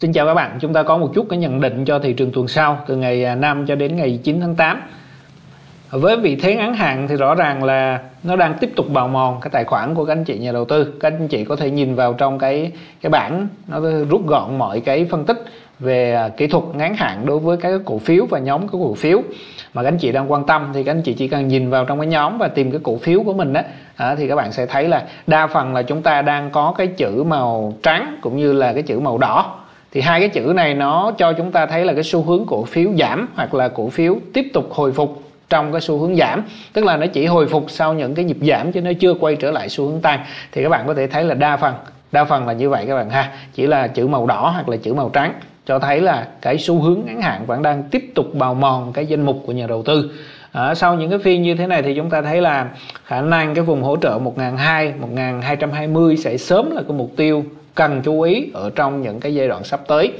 Xin chào các bạn, chúng ta có một chút cái nhận định cho thị trường tuần sau từ ngày à, 5 cho đến ngày 9 tháng 8. Với vị thế ngắn hạn thì rõ ràng là nó đang tiếp tục bào mòn cái tài khoản của các anh chị nhà đầu tư. Các anh chị có thể nhìn vào trong cái cái bảng nó rút gọn mọi cái phân tích về à, kỹ thuật ngắn hạn đối với các cổ phiếu và nhóm các cổ phiếu mà các anh chị đang quan tâm thì các anh chị chỉ cần nhìn vào trong cái nhóm và tìm cái cổ phiếu của mình đó à, thì các bạn sẽ thấy là đa phần là chúng ta đang có cái chữ màu trắng cũng như là cái chữ màu đỏ thì hai cái chữ này nó cho chúng ta thấy là cái xu hướng cổ phiếu giảm hoặc là cổ phiếu tiếp tục hồi phục trong cái xu hướng giảm. Tức là nó chỉ hồi phục sau những cái nhịp giảm chứ nó chưa quay trở lại xu hướng tăng. Thì các bạn có thể thấy là đa phần đa phần là như vậy các bạn ha. Chỉ là chữ màu đỏ hoặc là chữ màu trắng cho thấy là cái xu hướng ngắn hạn vẫn đang tiếp tục bào mòn cái danh mục của nhà đầu tư. À, sau những cái phiên như thế này thì chúng ta thấy là khả năng cái vùng hỗ trợ 1.200 1.220 sẽ sớm là cái mục tiêu cần chú ý ở trong những cái giai đoạn sắp tới.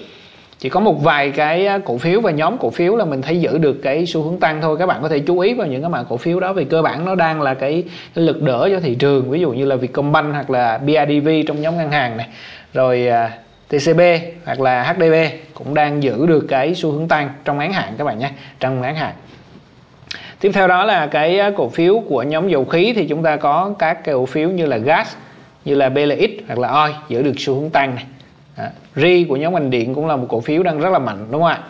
Chỉ có một vài cái cổ phiếu và nhóm cổ phiếu là mình thấy giữ được cái xu hướng tăng thôi. Các bạn có thể chú ý vào những cái mã cổ phiếu đó vì cơ bản nó đang là cái, cái lực đỡ cho thị trường. Ví dụ như là Vietcombank hoặc là BIDV trong nhóm ngân hàng này. Rồi à, TCB hoặc là HDB cũng đang giữ được cái xu hướng tăng trong ngắn hạn các bạn nhé trong ngắn hạn. Tiếp theo đó là cái cổ phiếu của nhóm dầu khí thì chúng ta có các cổ phiếu như là gas như là BLX hoặc là OI giữ được xu hướng tăng này. À, RI của nhóm ngành điện cũng là một cổ phiếu đang rất là mạnh đúng không ạ?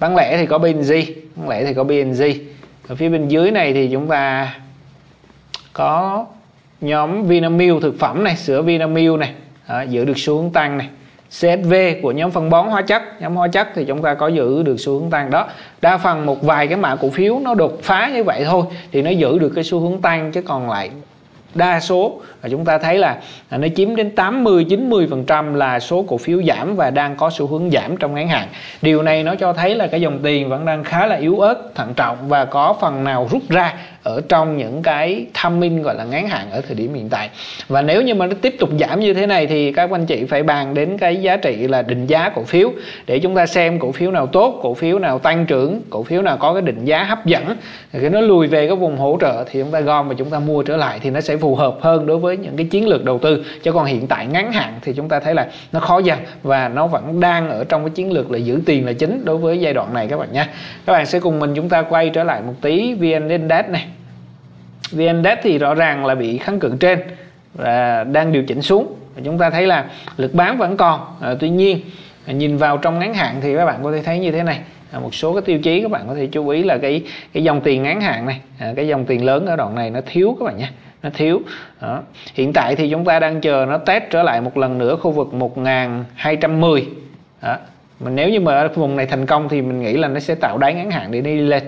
Bán lẻ thì có BNG bán lẻ thì có BNG ở phía bên dưới này thì chúng ta có nhóm Vinamilk thực phẩm này sữa Vinamilk này. À, giữ được xu hướng tăng này. CSV của nhóm phân bón hóa chất nhóm hóa chất thì chúng ta có giữ được xu hướng tăng đó. Đa phần một vài cái mã cổ phiếu nó đột phá như vậy thôi thì nó giữ được cái xu hướng tăng chứ còn lại đa số. Và chúng ta thấy là nó chiếm đến 80 90 phần trăm là số cổ phiếu giảm và đang có xu hướng giảm trong ngắn hạn. Điều này nó cho thấy là cái dòng tiền vẫn đang khá là yếu ớt, thận trọng và có phần nào rút ra ở trong những cái timing gọi là ngắn hạn ở thời điểm hiện tại. Và nếu như mà nó tiếp tục giảm như thế này thì các anh chị phải bàn đến cái giá trị là định giá cổ phiếu để chúng ta xem cổ phiếu nào tốt, cổ phiếu nào tăng trưởng, cổ phiếu nào có cái định giá hấp dẫn. Khi nó lùi về cái vùng hỗ trợ thì chúng ta gom và chúng ta mua trở lại thì nó sẽ phù hợp hơn đối với những cái chiến lược đầu tư. Chứ còn hiện tại ngắn hạn thì chúng ta thấy là nó khó dần và nó vẫn đang ở trong cái chiến lược là giữ tiền là chính đối với giai đoạn này các bạn nhé các bạn sẽ cùng mình chúng ta quay trở lại một tí vn index này vn index thì rõ ràng là bị kháng cự trên và đang điều chỉnh xuống. Và chúng ta thấy là lực bán vẫn còn. À, tuy nhiên à, nhìn vào trong ngắn hạn thì các bạn có thể thấy như thế này. À, một số cái tiêu chí các bạn có thể chú ý là cái cái dòng tiền ngắn hạn này à, cái dòng tiền lớn ở đoạn này nó thiếu các bạn nhé nó thiếu. Đó. hiện tại thì chúng ta đang chờ nó test trở lại một lần nữa khu vực 1210 đó. mình nếu như mà ở vùng này thành công thì mình nghĩ là nó sẽ tạo đáy ngắn hạn để đi lên.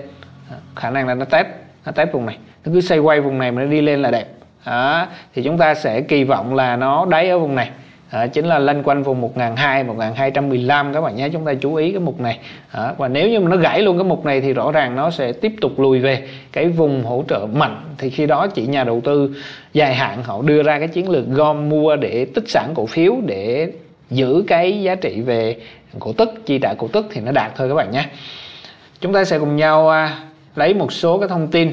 Đó. khả năng là nó test nó test vùng này nó cứ xoay quay vùng này mà nó đi lên là đẹp. Đó. thì chúng ta sẽ kỳ vọng là nó đáy ở vùng này. À, chính là lên quanh vùng 1200 1215 các bạn nhé chúng ta chú ý cái mục này. À, và nếu như mà nó gãy luôn cái mục này thì rõ ràng nó sẽ tiếp tục lùi về cái vùng hỗ trợ mạnh. Thì khi đó chỉ nhà đầu tư dài hạn họ đưa ra cái chiến lược gom mua để tích sản cổ phiếu để giữ cái giá trị về cổ tức chi trả cổ tức thì nó đạt thôi các bạn nhé. Chúng ta sẽ cùng nhau à, lấy một số cái thông tin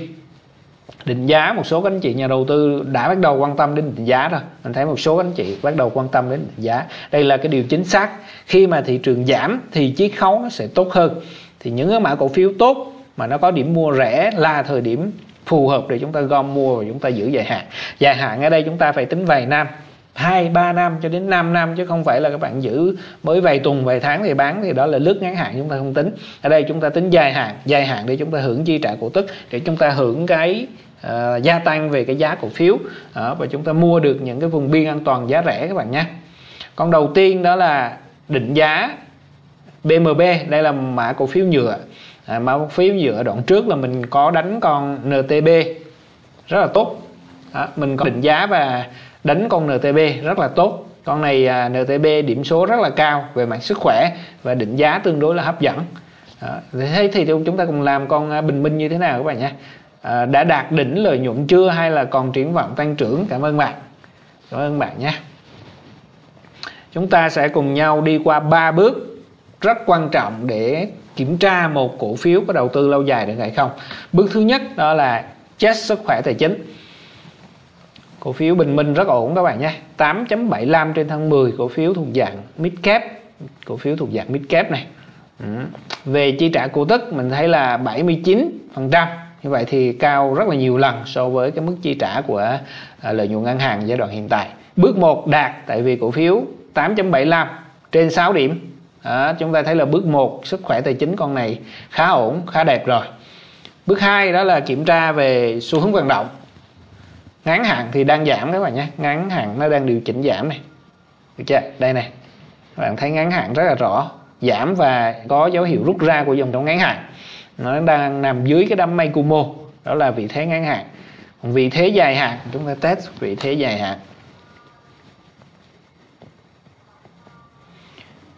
định giá một số các anh chị nhà đầu tư đã bắt đầu quan tâm đến định giá rồi. Mình thấy một số các anh chị bắt đầu quan tâm đến định giá. Đây là cái điều chính xác. Khi mà thị trường giảm thì chiết khấu nó sẽ tốt hơn. Thì những cái mã cổ phiếu tốt mà nó có điểm mua rẻ là thời điểm phù hợp để chúng ta gom mua và chúng ta giữ dài hạn. Dài hạn ở đây chúng ta phải tính vài năm hai ba năm cho đến 5 năm chứ không phải là các bạn giữ mới vài tuần vài tháng thì bán thì đó là lướt ngắn hạn chúng ta không tính. Ở đây chúng ta tính dài hạn dài hạn để chúng ta hưởng chi trả cổ tức để chúng ta hưởng cái uh, gia tăng về cái giá cổ phiếu. Uh, và chúng ta mua được những cái vùng biên an toàn giá rẻ các bạn nhé con đầu tiên đó là định giá BMB đây là mã cổ phiếu nhựa. À, mã cổ phiếu nhựa đoạn trước là mình có đánh con NTB rất là tốt. Đó, mình có định giá và đánh con NTB rất là tốt. Con này à, NTB điểm số rất là cao về mặt sức khỏe và định giá tương đối là hấp dẫn. À, thế thì chúng ta cùng làm con à, bình minh như thế nào các bạn nhé. À, đã đạt đỉnh lợi nhuận chưa hay là còn triển vọng tăng trưởng? Cảm ơn bạn. Cảm ơn bạn nhé. Chúng ta sẽ cùng nhau đi qua ba bước rất quan trọng để kiểm tra một cổ phiếu có đầu tư lâu dài được hay không. Bước thứ nhất đó là check sức khỏe tài chính cổ phiếu bình minh rất ổn các bạn nhé. 8.75 trên tháng 10 cổ phiếu thuộc dạng mid cap. Cổ phiếu thuộc dạng mid cap này. Ừ. về chi trả cổ tức mình thấy là 79 phần trăm. Như vậy thì cao rất là nhiều lần so với cái mức chi trả của à, lợi nhuận ngân hàng giai đoạn hiện tại. Bước 1 đạt tại vì cổ phiếu 8.75 trên 6 điểm. Đó, chúng ta thấy là bước 1 sức khỏe tài chính con này khá ổn khá đẹp rồi. Bước 2 đó là kiểm tra về xu hướng vận động ngắn hạn thì đang giảm các bạn nhé. Ngắn hạn nó đang điều chỉnh giảm này. Được chưa? Đây này. Các bạn thấy ngắn hạn rất là rõ. Giảm và có dấu hiệu rút ra của dòng trong ngắn hạn. Nó đang nằm dưới cái đám mây Kumo. Đó là vị thế ngắn hạn. Còn vị thế dài hạn, chúng ta test vị thế dài hạn.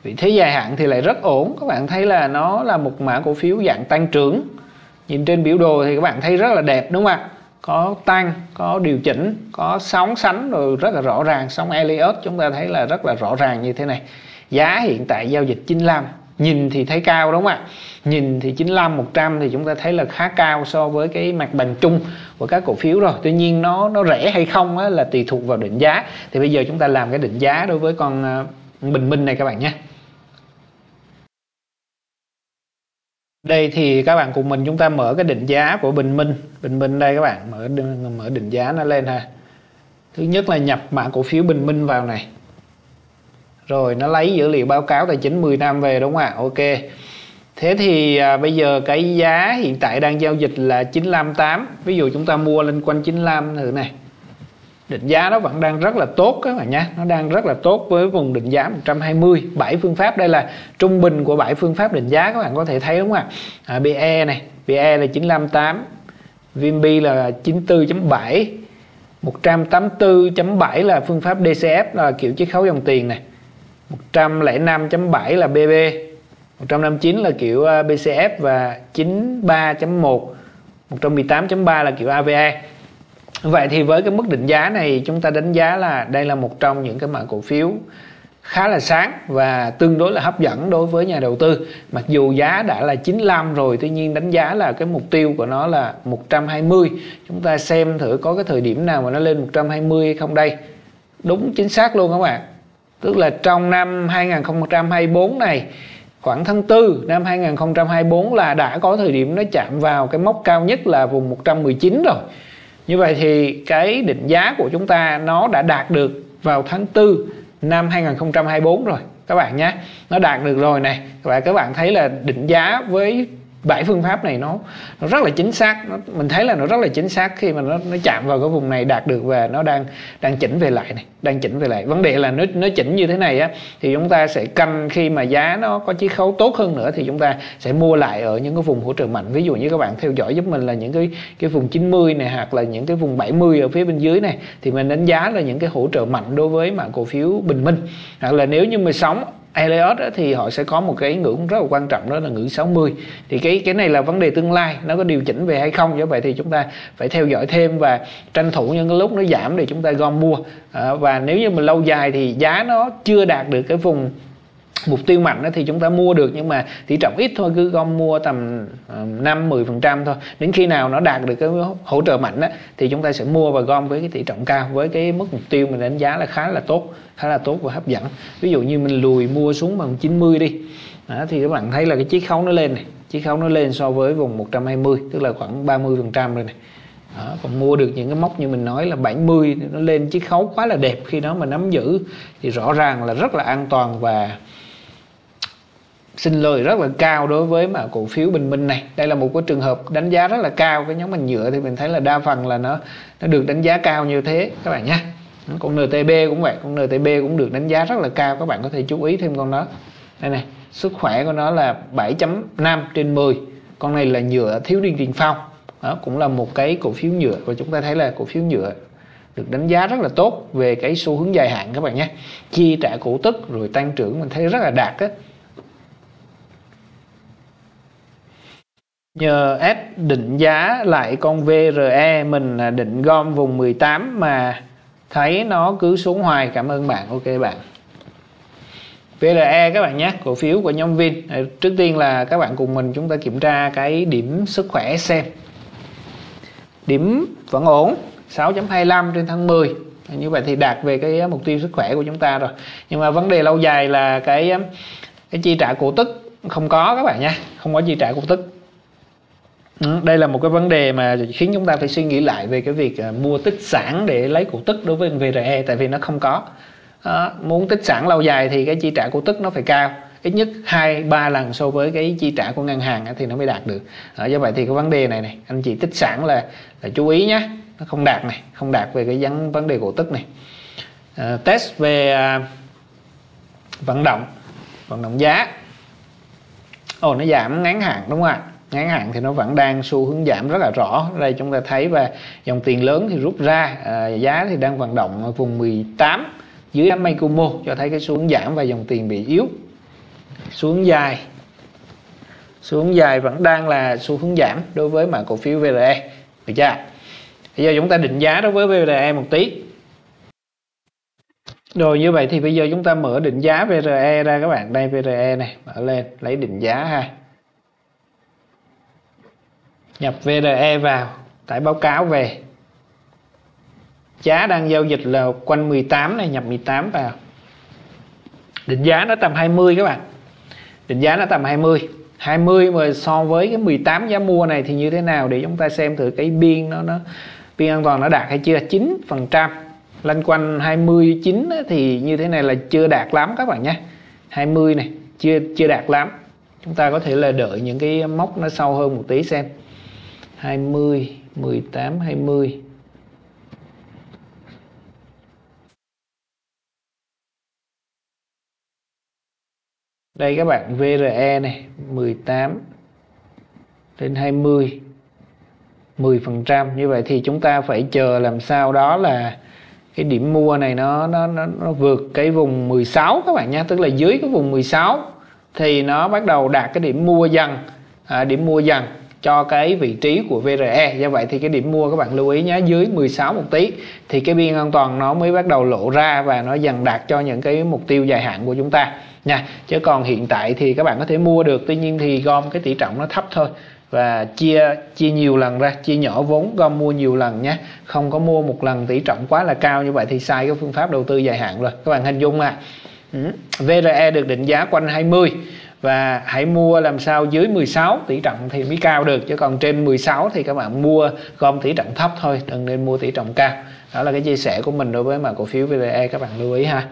Vị thế dài hạn thì lại rất ổn. Các bạn thấy là nó là một mã cổ phiếu dạng tăng trưởng. Nhìn trên biểu đồ thì các bạn thấy rất là đẹp, đúng không ạ? Có tăng có điều chỉnh có sóng sánh rồi rất là rõ ràng. Sóng Elliott chúng ta thấy là rất là rõ ràng như thế này. Giá hiện tại giao dịch 95 nhìn thì thấy cao đúng không ạ? Nhìn thì 95 100 thì chúng ta thấy là khá cao so với cái mặt bằng chung của các cổ phiếu rồi. Tuy nhiên nó nó rẻ hay không á, là tùy thuộc vào định giá. Thì bây giờ chúng ta làm cái định giá đối với con ờ, bình minh này các bạn nhé. Đây thì các bạn cùng mình chúng ta mở cái định giá của bình minh. Bình minh đây các bạn mở mở định giá nó lên ha. Thứ nhất là nhập mã cổ phiếu bình minh vào này. Rồi nó lấy dữ liệu báo cáo tài chính 10 năm về đúng không ạ? Ok. Thế thì à, bây giờ cái giá hiện tại đang giao dịch là 958 ví dụ chúng ta mua lên quanh 95 thử này định giá nó vẫn đang rất là tốt các bạn nhé. Nó đang rất là tốt với vùng định giá 120 7 phương pháp. Đây là trung bình của 7 phương pháp định giá các bạn có thể thấy đúng không ạ? À, BE này BE là 958 VMB là 94.7 184.7 là phương pháp DCF là kiểu chiết khấu dòng tiền này. 105.7 là BB 159 là kiểu à, BCF và 93.1 118.3 là kiểu AVE vậy thì với cái mức định giá này, chúng ta đánh giá là đây là một trong những cái mã cổ phiếu khá là sáng và tương đối là hấp dẫn đối với nhà đầu tư. Mặc dù giá đã là 95 rồi, tuy nhiên đánh giá là cái mục tiêu của nó là 120 chúng ta xem thử có cái thời điểm nào mà nó lên 120 hay không đây. Đúng chính xác luôn các bạn. Tức là trong năm 2024 này, khoảng tháng 4 năm 2024 là đã có thời điểm nó chạm vào cái mốc cao nhất là vùng 119 rồi như vậy thì cái định giá của chúng ta nó đã đạt được vào tháng 4 năm 2024 rồi, các bạn nhé. Nó đạt được rồi này. Và các bạn thấy là định giá với bảy phương pháp này nó nó rất là chính xác. Nó, mình thấy là nó rất là chính xác khi mà nó nó chạm vào cái vùng này đạt được và nó đang đang chỉnh về lại này đang chỉnh về lại. Vấn đề là nó nó chỉnh như thế này á thì chúng ta sẽ canh khi mà giá nó có chiết khấu tốt hơn nữa thì chúng ta sẽ mua lại ở những cái vùng hỗ trợ mạnh. Ví dụ như các bạn theo dõi giúp mình là những cái cái vùng 90 này hoặc là những cái vùng 70 ở phía bên dưới này thì mình đánh giá là những cái hỗ trợ mạnh đối với mã cổ phiếu bình minh. Hoặc là nếu như mà sống Elliot thì họ sẽ có một cái ngưỡng rất là quan trọng đó là ngưỡng 60 thì cái cái này là vấn đề tương lai nó có điều chỉnh về hay không. Do vậy thì chúng ta phải theo dõi thêm và tranh thủ những cái lúc nó giảm để chúng ta gom mua. À, và nếu như mình lâu dài thì giá nó chưa đạt được cái vùng mục tiêu mạnh đó thì chúng ta mua được nhưng mà tỷ trọng ít thôi cứ gom mua tầm ờ, năm mười phần trăm thôi. Đến khi nào nó đạt được cái hỗ trợ mạnh đó thì chúng ta sẽ mua và gom với cái tỷ trọng cao với cái mức mục tiêu mình đánh giá là khá là tốt khá là tốt và hấp dẫn. Ví dụ như mình lùi mua xuống bằng 90 đi. Đó, thì các bạn thấy là cái chiết khấu nó lên này. Chiết khấu nó lên so với vùng 120 tức là khoảng 30 phần trăm rồi này. Đó, còn mua được những cái mốc như mình nói là 70 nó lên chiết khấu quá là đẹp. Khi đó mà nắm giữ thì rõ ràng là rất là an toàn và sinh lời rất là cao đối với mà cổ phiếu bình minh này. Đây là một cái trường hợp đánh giá rất là cao. Cái nhóm ngành nhựa thì mình thấy là đa phần là nó nó được đánh giá cao như thế, các bạn nhé. Con NTB cũng vậy, con NTB cũng được đánh giá rất là cao. Các bạn có thể chú ý thêm con đó. Đây này, sức khỏe của nó là 7.5 trên 10 con này là nhựa thiếu niên tiền phong. Đó, cũng là một cái cổ phiếu nhựa và chúng ta thấy là cổ phiếu nhựa được đánh giá rất là tốt về cái xu hướng dài hạn, các bạn nhé. Chi trả cổ tức rồi tăng trưởng mình thấy rất là đạt á. Nhờ S định giá lại con VRE mình à, định gom vùng 18 mà thấy nó cứ xuống hoài. Cảm ơn bạn. Ok bạn. VRE các bạn nhé, cổ phiếu của nhóm Vin. À, trước tiên là các bạn cùng mình chúng ta kiểm tra cái điểm sức khỏe xem. Điểm vẫn ổn 6.25 trên tháng 10 à, như vậy thì đạt về cái mục tiêu sức khỏe của chúng ta rồi. Nhưng mà vấn đề lâu dài là cái cái chi trả cổ tức không có các bạn nha không có chi trả cổ tức ừ, đây là một cái vấn đề mà khiến chúng ta phải suy nghĩ lại về cái việc à, mua tích sản để lấy cổ tức đối với VRE tại vì nó không có. Đó, muốn tích sản lâu dài thì cái chi trả cổ tức nó phải cao. Ít nhất hai ba lần so với cái chi trả của ngân hàng thì nó mới đạt được. À, do vậy thì cái vấn đề này này anh chị tích sản là là chú ý nhé nó không đạt này không đạt về cái vấn vấn đề cổ tức này. À, test về à, vận động vận động giá. Ồ nó giảm ngắn hạn đúng không ạ? Ngắn hạn thì nó vẫn đang xu hướng giảm rất là rõ. Đây chúng ta thấy và dòng tiền lớn thì rút ra à, giá thì đang vận động ở vùng 18 dưới đám mây Kumo cho thấy cái xu hướng giảm và dòng tiền bị yếu. Xu hướng dài xu hướng dài vẫn đang là xu hướng giảm đối với mã cổ phiếu VRE được chưa? Bây giờ chúng ta định giá đối với VRE một tí. Rồi như vậy thì bây giờ chúng ta mở định giá VRE ra các bạn. Đây VRE này mở lên lấy định giá ha nhập VRE vào, tải báo cáo về. Giá đang giao dịch là quanh 18 này, nhập 18 vào. Định giá nó tầm 20 các bạn. Định giá nó tầm 20 20 mà so với cái 18 giá mua này thì như thế nào để chúng ta xem thử cái biên nó nó, biên an toàn nó đạt hay chưa? 9 phần trăm. Lanh quanh 29 thì như thế này là chưa đạt lắm các bạn nhé. 20 này, chưa chưa đạt lắm. Chúng ta có thể là đợi những cái mốc nó sâu hơn một tí xem. 20 18 20 đây các bạn VRE này 18 đến 20 10% như vậy thì chúng ta phải chờ làm sao đó là cái điểm mua này nó nó nó, nó vượt cái vùng 16 các bạn nha, tức là dưới cái vùng 16 thì nó bắt đầu đạt cái điểm mua dần. À, điểm mua dần cho cái vị trí của VRE do vậy thì cái điểm mua các bạn lưu ý nhé, dưới 16 một tí thì cái biên an toàn nó mới bắt đầu lộ ra và nó dần đạt cho những cái mục tiêu dài hạn của chúng ta nha. Chứ còn hiện tại thì các bạn có thể mua được, tuy nhiên thì gom cái tỷ trọng nó thấp thôi và chia chia nhiều lần ra, chia nhỏ vốn, gom mua nhiều lần nhé. Không có mua một lần tỷ trọng quá là cao, như vậy thì sai cái phương pháp đầu tư dài hạn rồi. Các bạn hình dung à ừ. VRE được định giá quanh 20 và hãy mua làm sao dưới 16 tỷ trọng thì mới cao được chứ còn trên 16 thì các bạn mua gom tỷ trọng thấp thôi đừng nên mua tỷ trọng cao đó là cái chia sẻ của mình đối với mà cổ phiếu VLE các bạn lưu ý ha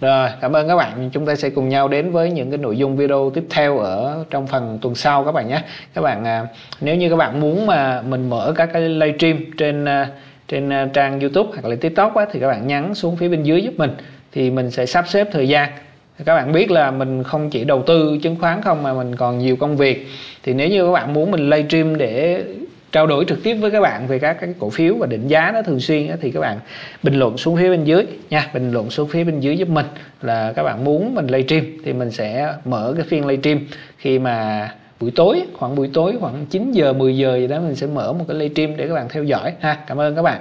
rồi, cảm ơn các bạn. Chúng ta sẽ cùng nhau đến với những cái nội dung video tiếp theo ở trong phần tuần sau các bạn nhé. Các bạn à, nếu như các bạn muốn mà mình mở các cái livestream trên à, trên à, trang YouTube hoặc là TikTok á, thì các bạn nhắn xuống phía bên dưới giúp mình thì mình sẽ sắp xếp thời gian các bạn biết là mình không chỉ đầu tư chứng khoán không, mà mình còn nhiều công việc. Thì nếu như các bạn muốn mình livestream để trao đổi trực tiếp với các bạn về các cái cổ phiếu và định giá nó thường xuyên thì các bạn bình luận xuống phía bên dưới nha, bình luận xuống phía bên dưới giúp mình là các bạn muốn mình livestream thì mình sẽ mở cái phiên livestream khi mà buổi tối, khoảng buổi tối khoảng 9 giờ 10 giờ gì đó mình sẽ mở một cái livestream để các bạn theo dõi ha. Cảm ơn các bạn.